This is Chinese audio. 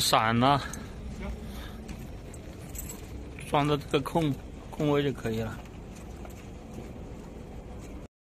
散了，装到这个空空位就可以了。